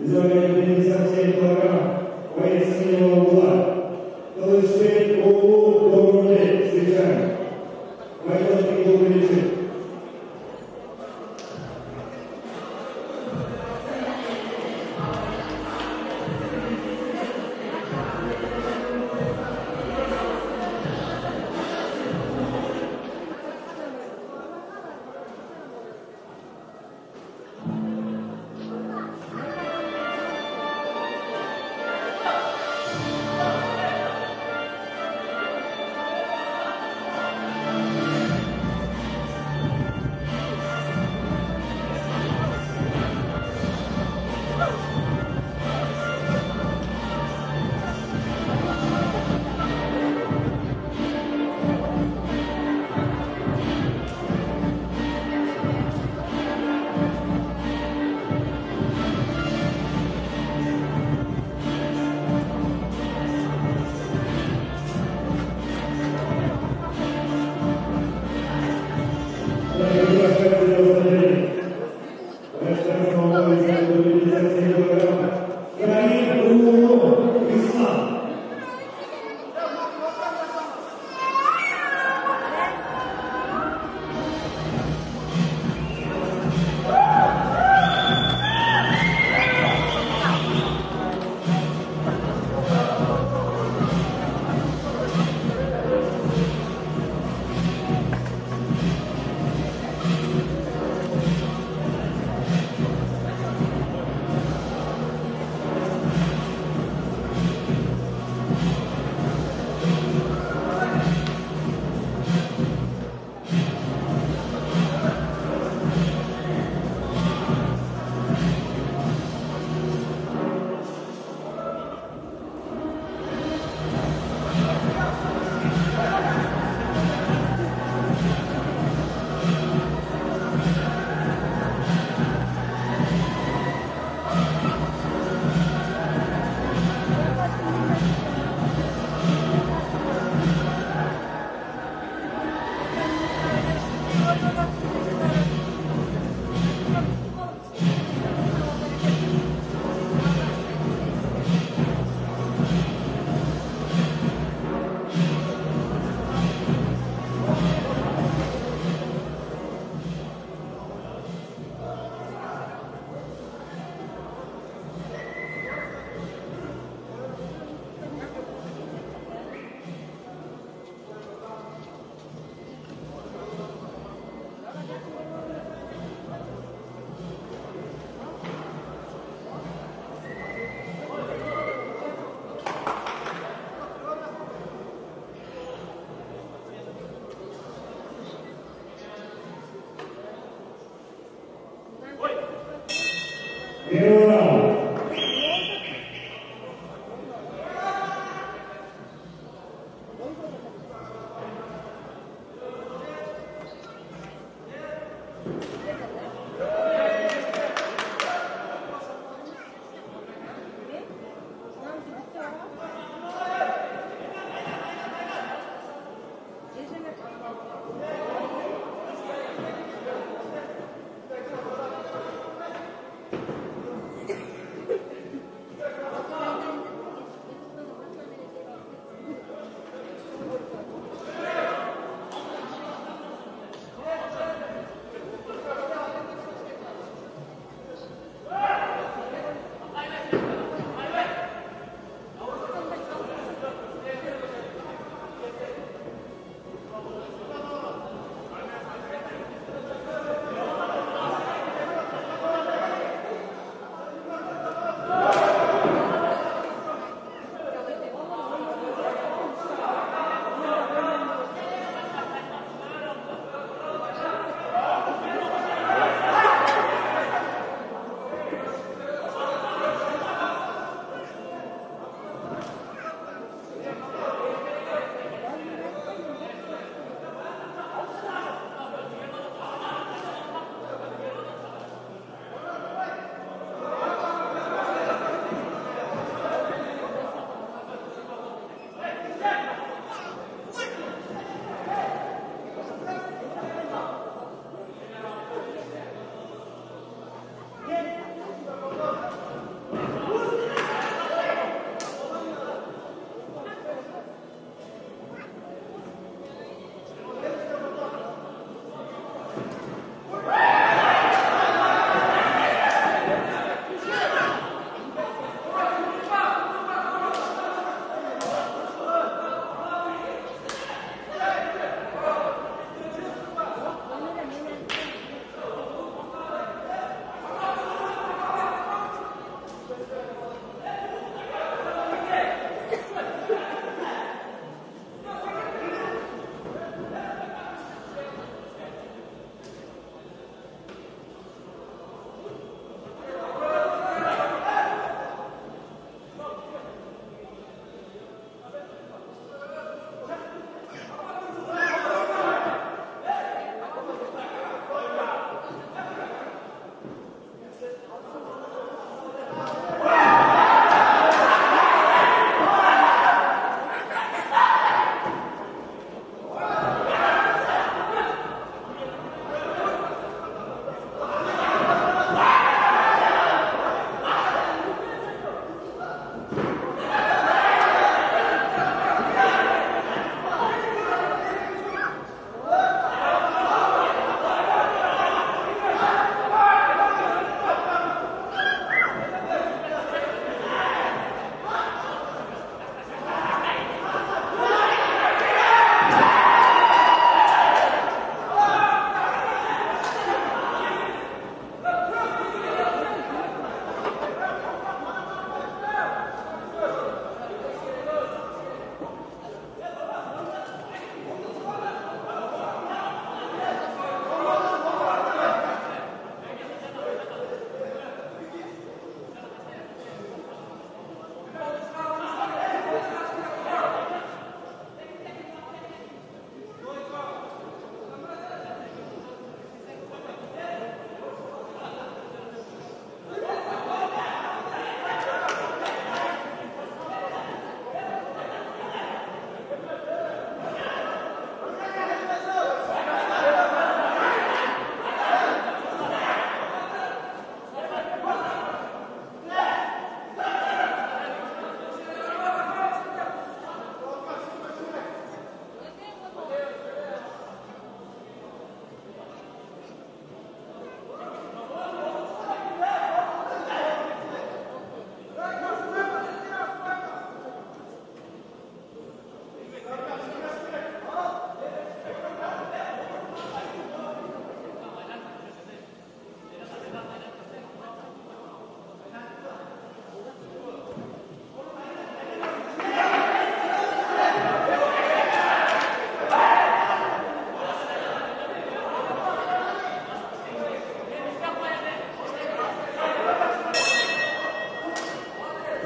Весовая 57 килограмм. Боец синего угла. Калышей Оулу Добруле. Встречаем. Бойцов Никол Величин.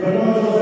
But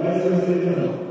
Vice President General.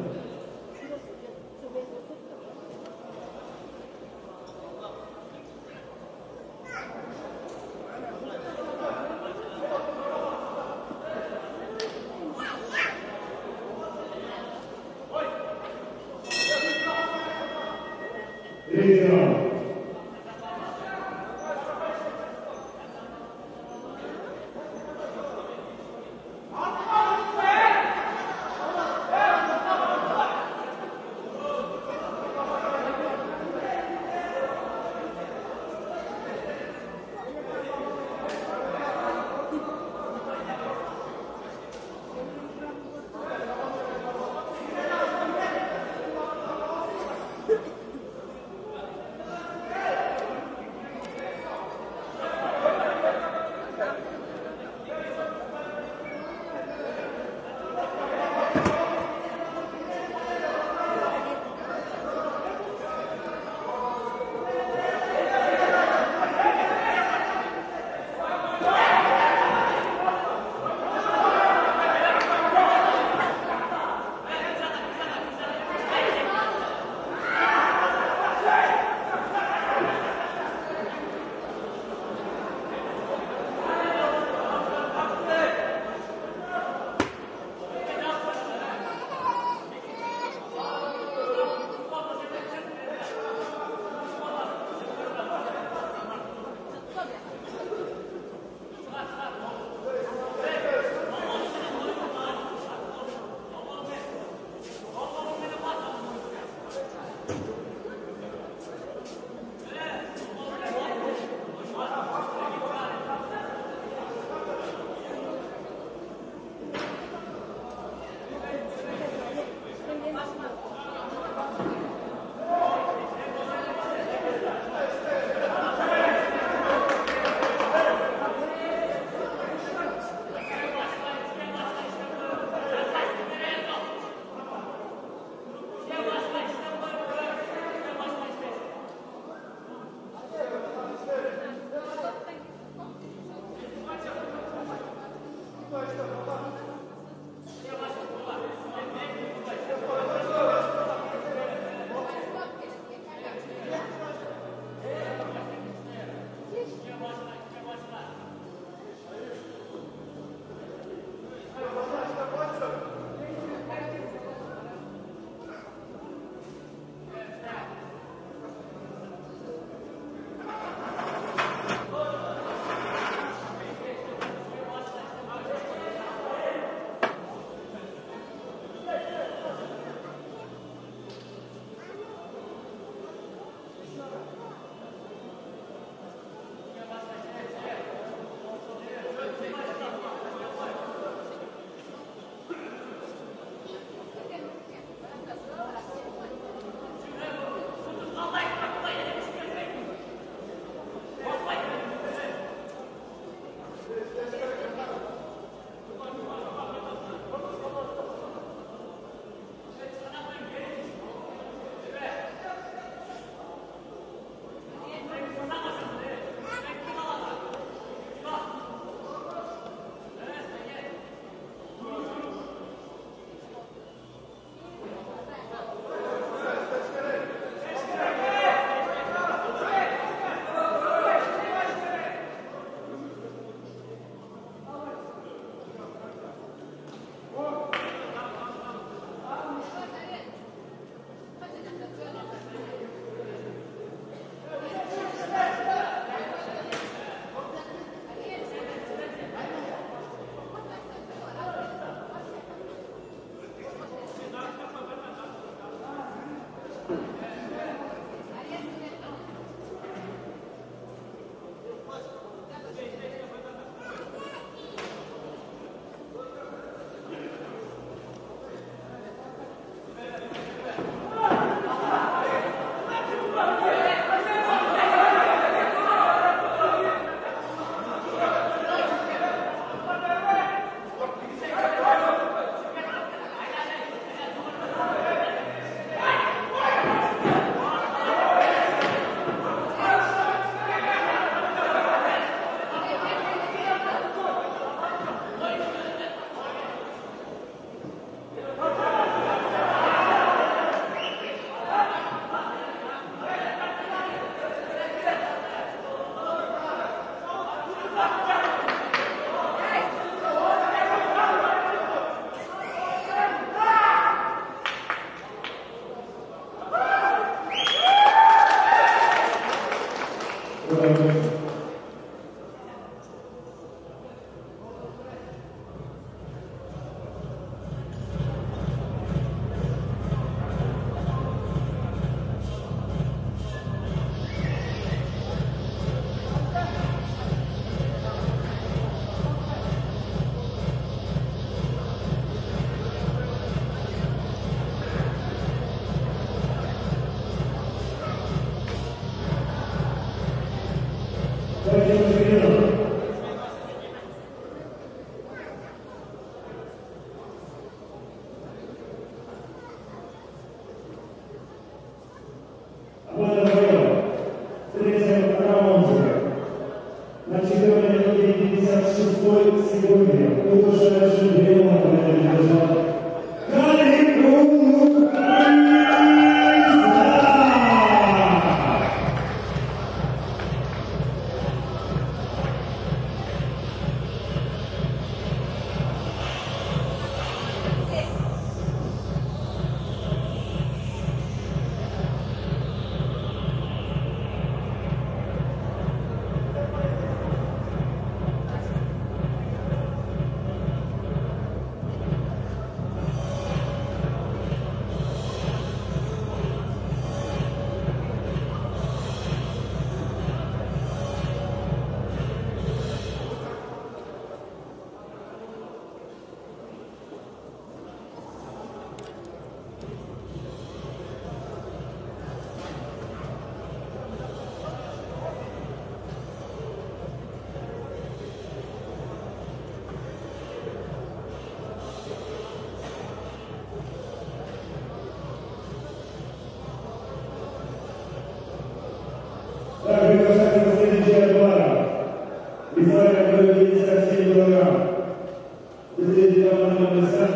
Diğer anlarımızda